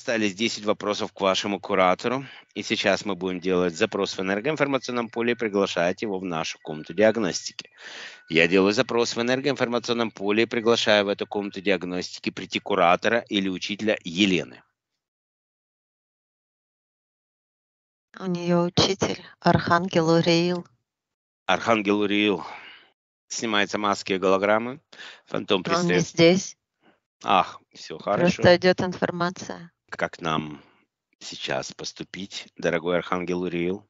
Остались 10 вопросов к вашему куратору. И сейчас мы будем делать запрос в энергоинформационном поле и приглашать его в нашу комнату диагностики. Я делаю запрос в энергоинформационном поле и приглашаю в эту комнату диагностики прийти куратора или учителя Елены. У нее учитель Архангел Уриил. Архангел Уриил. Снимаются маски и голограммы. Фантом Он не пристает. здесь. Ах, все хорошо. Просто идет информация. Как нам сейчас поступить, дорогой Архангел Уриил?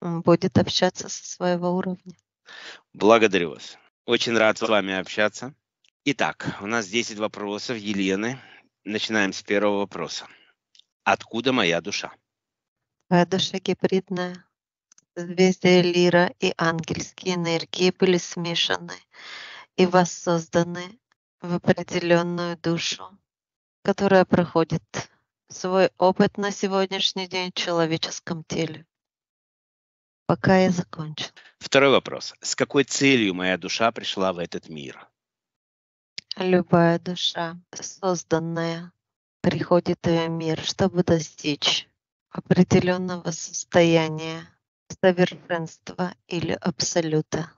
Он будет общаться со своего уровня. Благодарю вас. Очень рад с вами общаться. Итак, у нас 10 вопросов Елены. Начинаем с первого вопроса. Откуда моя душа? Твоя душа гибридная. Созвездия Лира и ангельские энергии были смешаны и воссозданы в определенную душу, которая проходит свой опыт на сегодняшний день в человеческом теле. Пока я закончу. Второй вопрос. С какой целью моя душа пришла в этот мир? Любая душа, созданная, приходит в мир, чтобы достичь определенного состояния совершенства или абсолюта.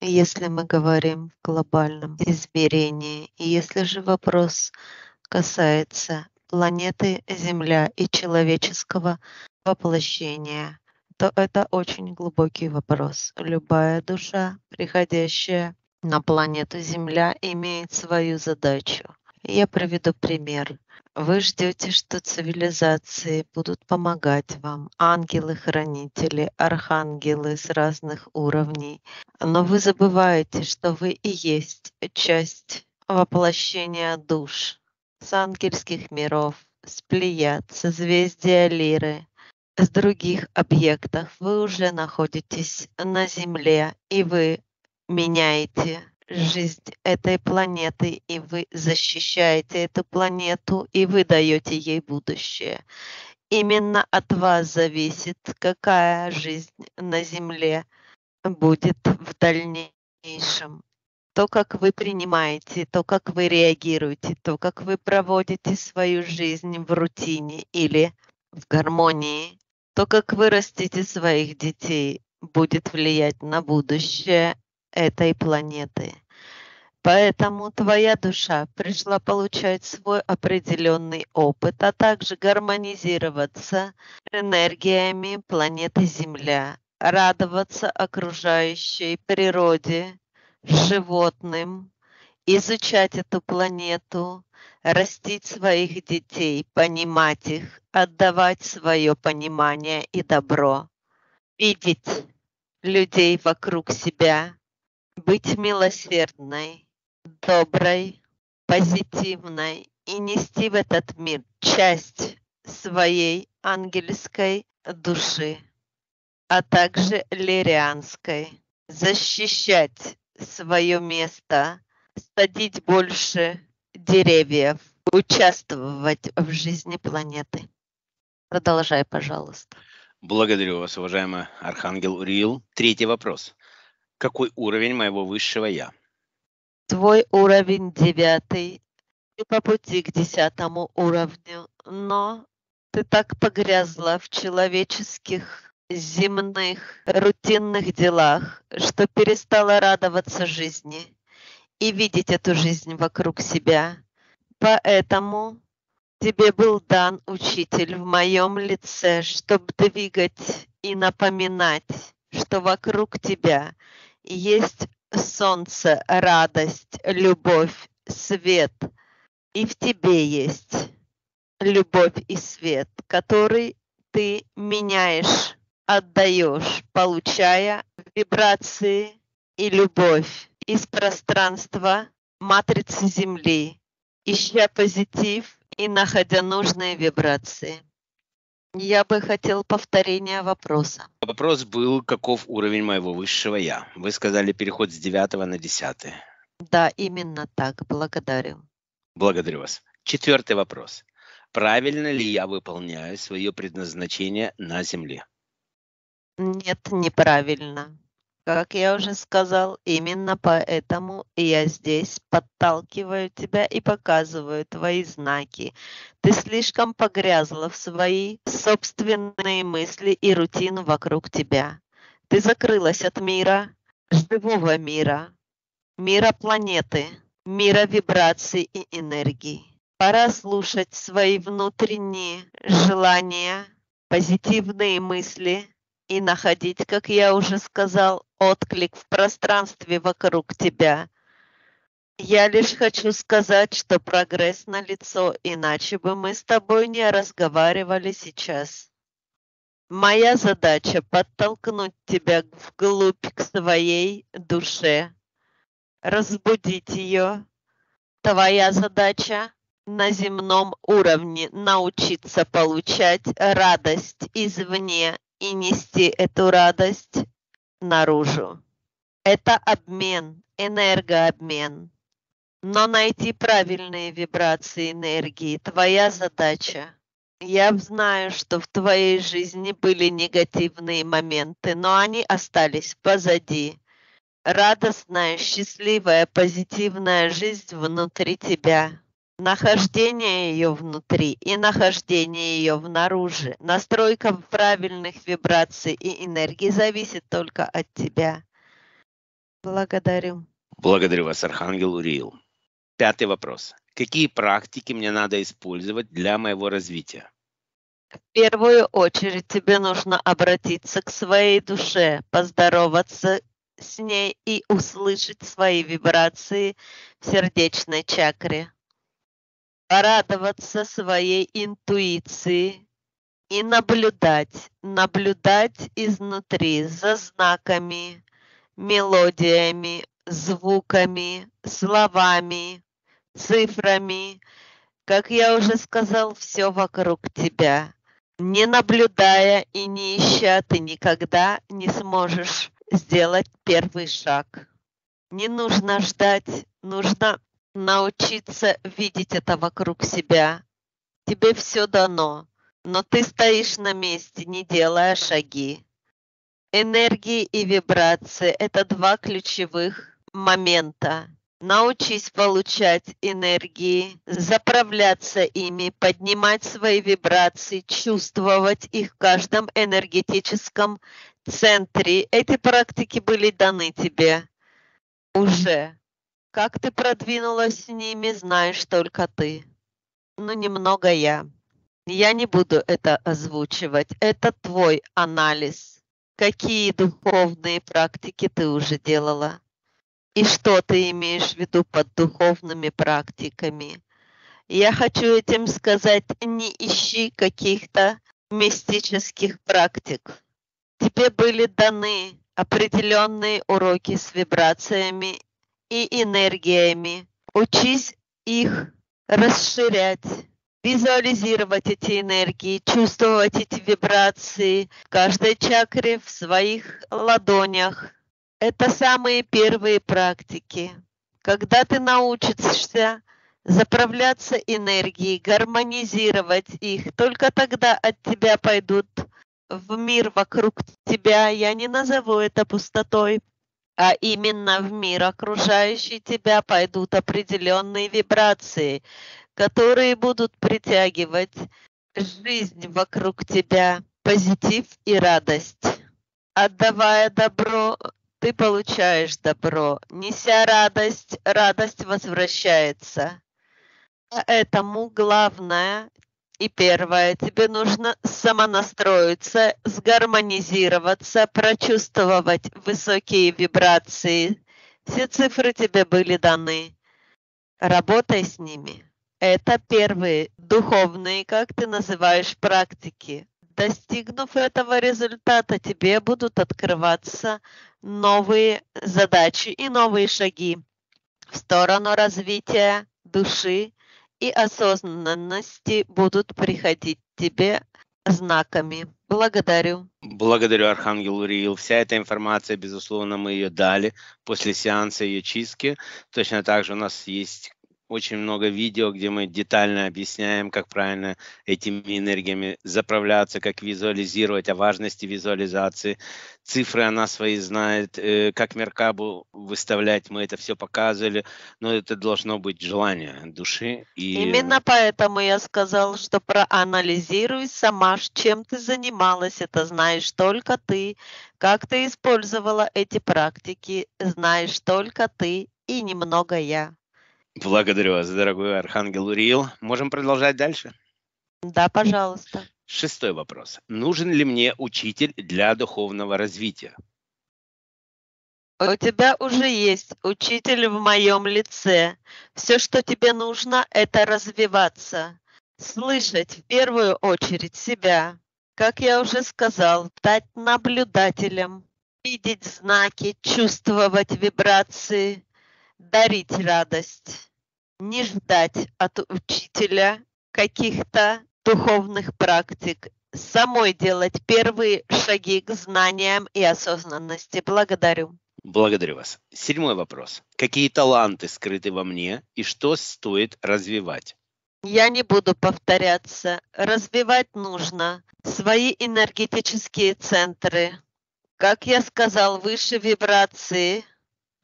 Если мы говорим в глобальном измерении, и если же вопрос касается планеты Земля и человеческого воплощения, то это очень глубокий вопрос. Любая душа, приходящая на планету Земля, имеет свою задачу. Я приведу пример. Вы ждете, что цивилизации будут помогать вам, ангелы-хранители, архангелы с разных уровней, но вы забываете, что вы и есть часть воплощения душ с ангельских миров, с плеяд, созвездия Лиры, с других объектов. Вы уже находитесь на Земле, и вы меняете жизнь этой планеты, и вы защищаете эту планету, и вы даете ей будущее. Именно от вас зависит, какая жизнь на Земле будет в дальнейшем. То, как вы принимаете, то, как вы реагируете, то, как вы проводите свою жизнь в рутине или в гармонии, то, как вы растите своих детей, будет влиять на будущее этой планеты. Поэтому твоя душа пришла получать свой определенный опыт, а также гармонизироваться энергиями планеты Земля, радоваться окружающей природе, животным, изучать эту планету, растить своих детей, понимать их, отдавать свое понимание и добро, видеть людей вокруг себя, быть милосердной, доброй, позитивной и нести в этот мир часть своей ангельской души, а также лирианской, защищать свое место, садить больше деревьев, участвовать в жизни планеты. Продолжай, пожалуйста. Благодарю вас, уважаемый Архангел Уриил. Третий вопрос. Какой уровень моего высшего Я? Твой уровень девятый, ты по пути к десятому уровню, но ты так погрязла в человеческих, земных, рутинных делах, что перестала радоваться жизни и видеть эту жизнь вокруг себя. Поэтому тебе был дан учитель в моем лице, чтобы двигать и напоминать, что вокруг тебя есть солнце, радость, любовь, свет. И в тебе есть любовь и свет, который ты меняешь, отдаешь, получая вибрации и любовь из пространства матрицы Земли, ища позитив и находя нужные вибрации. Я бы хотел повторения вопроса. Вопрос был, каков уровень моего высшего Я? Вы сказали переход с 9 на 10. Да, именно так. Благодарю. Благодарю вас. Четвертый вопрос. Правильно ли я выполняю свое предназначение на Земле? Нет, неправильно. Как я уже сказал, именно поэтому я здесь подталкиваю тебя и показываю твои знаки. Ты слишком погрязла в свои собственные мысли и рутину вокруг тебя. Ты закрылась от мира, живого мира, мира планеты, мира вибраций и энергии. Пора слушать свои внутренние желания, позитивные мысли и находить, как я уже сказал, отклик в пространстве вокруг тебя. Я лишь хочу сказать, что прогресс на лицо, иначе бы мы с тобой не разговаривали сейчас. Моя задача — подтолкнуть тебя вглубь к своей душе, разбудить ее. Твоя задача — на земном уровне научиться получать радость извне и нести эту радость наружу. Это обмен, энергообмен. Но найти правильные вибрации энергии – твоя задача. Я знаю, что в твоей жизни были негативные моменты, но они остались позади. Радостная, счастливая, позитивная жизнь внутри тебя нахождение ее внутри и нахождение ее внаружи. Настройка правильных вибраций и энергии зависит только от тебя. Благодарю. Благодарю вас, Архангел Уриил. Пятый вопрос. Какие практики мне надо использовать для моего развития? В первую очередь тебе нужно обратиться к своей душе, поздороваться с ней и услышать свои вибрации в сердечной чакре порадоваться своей интуиции и наблюдать, наблюдать изнутри за знаками, мелодиями, звуками, словами, цифрами. Как я уже сказал, все вокруг тебя. Не наблюдая и не ища, ты никогда не сможешь сделать первый шаг. Не нужно ждать, нужно научиться видеть это вокруг себя. Тебе все дано, но ты стоишь на месте, не делая шаги. Энергии и вибрации – это два ключевых момента. Научись получать энергии, заправляться ими, поднимать свои вибрации, чувствовать их в каждом энергетическом центре. Эти практики были даны тебе уже. Как ты продвинулась с ними, знаешь только ты. Ну, немного я. Я не буду это озвучивать. Это твой анализ. Какие духовные практики ты уже делала? И что ты имеешь в виду под духовными практиками? Я хочу этим сказать, не ищи каких-то мистических практик. Тебе были даны определенные уроки с вибрациями и энергиями. Учись их расширять, визуализировать эти энергии, чувствовать эти вибрации в каждой чакре в своих ладонях. Это самые первые практики. Когда ты научишься заправляться энергией, гармонизировать их, только тогда от тебя пойдут в мир вокруг тебя. Я не назову это пустотой, а именно в мир окружающий тебя пойдут определенные вибрации, которые будут притягивать жизнь вокруг тебя, позитив и радость. Отдавая добро, ты получаешь добро. Неся радость, радость возвращается. Поэтому главное и первое, тебе нужно самонастроиться, сгармонизироваться, прочувствовать высокие вибрации. Все цифры тебе были даны. Работай с ними. Это первые духовные, как ты называешь, практики. Достигнув этого результата, тебе будут открываться новые задачи и новые шаги в сторону развития души, и осознанности будут приходить тебе знаками. Благодарю. Благодарю, Архангел Уриил. Вся эта информация, безусловно, мы ее дали после сеанса ее чистки. Точно так же у нас есть очень много видео, где мы детально объясняем, как правильно этими энергиями заправляться, как визуализировать, о важности визуализации. Цифры она свои знает, э, как Меркабу выставлять, мы это все показывали, но это должно быть желание души. И... Именно поэтому я сказал, что проанализируй сама, чем ты занималась, это знаешь только ты, как ты использовала эти практики, знаешь только ты и немного я. Благодарю вас, дорогой Архангел Уриил. Можем продолжать дальше? Да, пожалуйста. Шестой вопрос. Нужен ли мне учитель для духовного развития? У тебя уже есть учитель в моем лице. Все, что тебе нужно, это развиваться. Слышать в первую очередь себя. Как я уже сказал, стать наблюдателем, видеть знаки, чувствовать вибрации, дарить радость, не ждать от учителя каких-то духовных практик, самой делать первые шаги к знаниям и осознанности. Благодарю. Благодарю вас. Седьмой вопрос. Какие таланты скрыты во мне и что стоит развивать? Я не буду повторяться. Развивать нужно свои энергетические центры. Как я сказал, выше вибрации,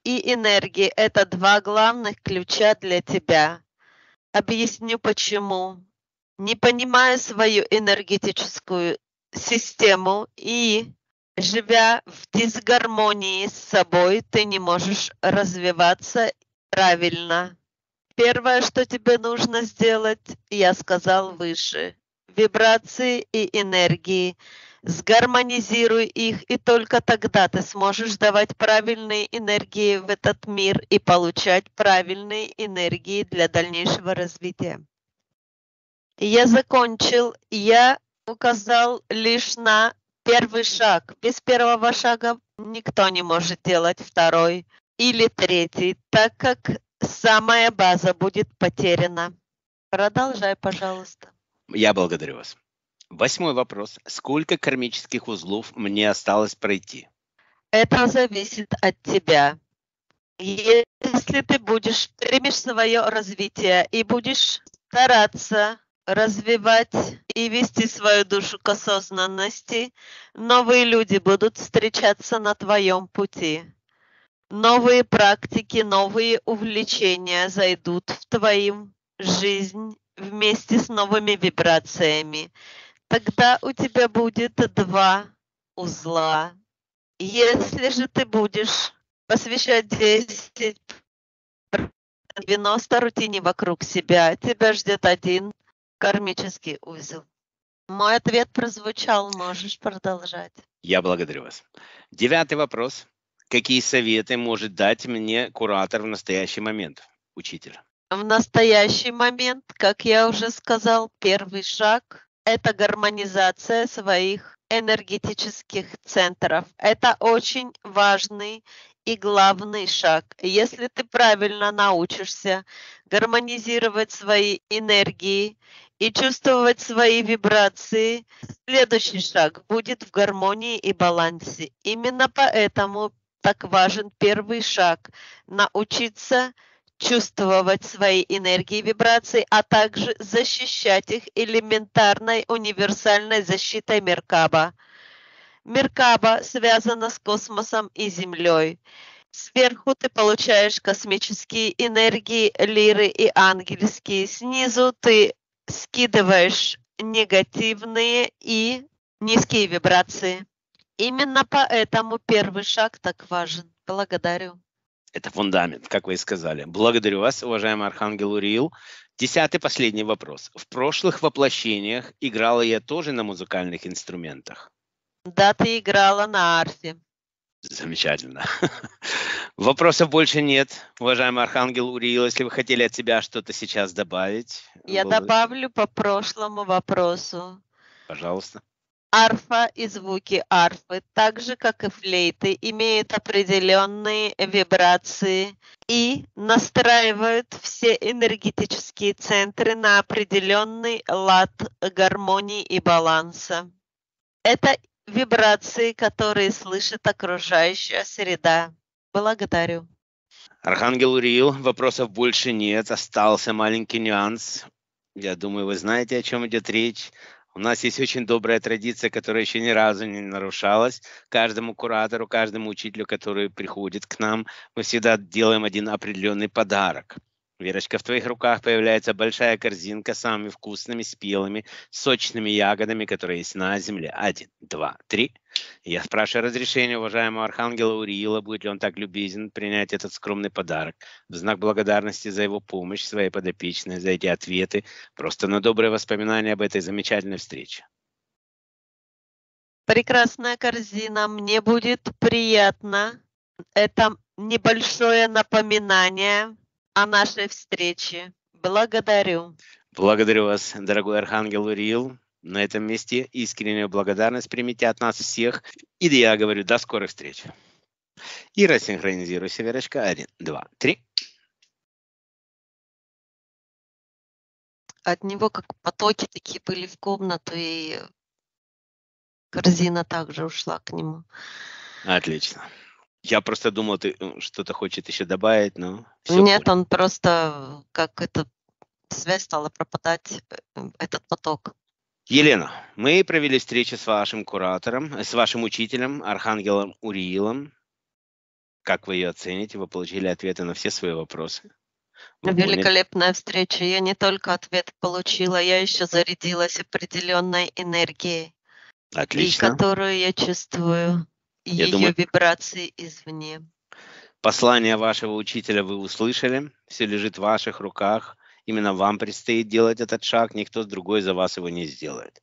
и энергии – это два главных ключа для тебя. Объясню почему. Не понимая свою энергетическую систему и живя в дисгармонии с собой, ты не можешь развиваться правильно. Первое, что тебе нужно сделать, я сказал выше, вибрации и энергии – Сгармонизируй их, и только тогда ты сможешь давать правильные энергии в этот мир и получать правильные энергии для дальнейшего развития. Я закончил, я указал лишь на первый шаг. Без первого шага никто не может делать второй или третий, так как самая база будет потеряна. Продолжай, пожалуйста. Я благодарю вас. Восьмой вопрос. Сколько кармических узлов мне осталось пройти? Это зависит от тебя. Если ты будешь, примешь свое развитие и будешь стараться развивать и вести свою душу к осознанности, новые люди будут встречаться на твоем пути. Новые практики, новые увлечения зайдут в твою жизнь вместе с новыми вибрациями тогда у тебя будет два узла. Если же ты будешь посвящать 10 90 рутине вокруг себя, тебя ждет один кармический узел. Мой ответ прозвучал, можешь продолжать. Я благодарю вас. Девятый вопрос. Какие советы может дать мне куратор в настоящий момент, учитель? В настоящий момент, как я уже сказал, первый шаг это гармонизация своих энергетических центров. Это очень важный и главный шаг. Если ты правильно научишься гармонизировать свои энергии и чувствовать свои вибрации, следующий шаг будет в гармонии и балансе. Именно поэтому так важен первый шаг – научиться чувствовать свои энергии и вибрации, а также защищать их элементарной универсальной защитой Меркаба. Меркаба связана с космосом и Землей. Сверху ты получаешь космические энергии, лиры и ангельские. Снизу ты скидываешь негативные и низкие вибрации. Именно поэтому первый шаг так важен. Благодарю. Это фундамент, как вы и сказали. Благодарю вас, уважаемый Архангел Уриил. Десятый последний вопрос. В прошлых воплощениях играла я тоже на музыкальных инструментах? Да, ты играла на арфе. Замечательно. Вопросов больше нет, уважаемый Архангел Уриил. Если вы хотели от себя что-то сейчас добавить. Я было... добавлю по прошлому вопросу. Пожалуйста. Арфа и звуки арфы, так же как и флейты, имеют определенные вибрации и настраивают все энергетические центры на определенный лад гармонии и баланса. Это вибрации, которые слышит окружающая среда. Благодарю. Архангел Уриил, вопросов больше нет. Остался маленький нюанс. Я думаю, вы знаете, о чем идет речь. У нас есть очень добрая традиция, которая еще ни разу не нарушалась. Каждому куратору, каждому учителю, который приходит к нам, мы всегда делаем один определенный подарок. Верочка, в твоих руках появляется большая корзинка с самыми вкусными, спелыми, сочными ягодами, которые есть на земле. Один, два, три. Я спрашиваю разрешения уважаемого архангела Уриила, будет ли он так любезен принять этот скромный подарок в знак благодарности за его помощь своей подопечной, за эти ответы, просто на добрые воспоминания об этой замечательной встрече. Прекрасная корзина, мне будет приятно. Это небольшое напоминание о нашей встрече. Благодарю. Благодарю вас, дорогой Архангел Уриил. На этом месте искреннюю благодарность примите от нас всех. И я говорю до скорых встреч. И рассинхронизируйся, Верочка. Один, два, три. От него как потоки такие были в комнату, и корзина также ушла к нему. Отлично. Я просто думал, ты э, что-то хочет еще добавить, но... Нет, понял. он просто, как это, связь стала пропадать, э, этот поток. Елена, мы провели встречу с вашим куратором, с вашим учителем, Архангелом Уриилом. Как вы ее оцените? Вы получили ответы на все свои вопросы? Вы Великолепная поняли? встреча. Я не только ответ получила, я еще зарядилась определенной энергией. Отлично. И которую я чувствую ее думаю, вибрации извне. Послание вашего учителя вы услышали, все лежит в ваших руках. Именно вам предстоит делать этот шаг, никто другой за вас его не сделает.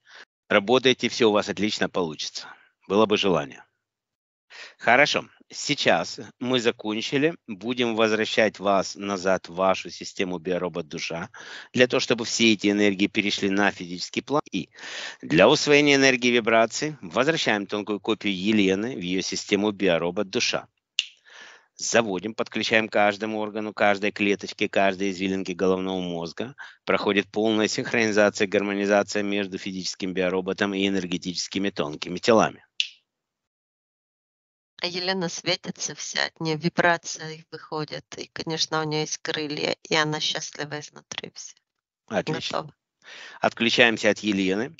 Работайте, все у вас отлично получится. Было бы желание. Хорошо, сейчас мы закончили. Будем возвращать вас назад в вашу систему биоробот душа, для того, чтобы все эти энергии перешли на физический план. И для усвоения энергии вибрации возвращаем тонкую копию Елены в ее систему биоробот душа. Заводим, подключаем каждому органу, каждой клеточке, каждой извилинке головного мозга. Проходит полная синхронизация, гармонизация между физическим биороботом и энергетическими тонкими телами. А Елена светится вся, от нее вибрации выходят. И, конечно, у нее есть крылья, и она счастлива изнутри вся. Отлично. Готова. Отключаемся от Елены.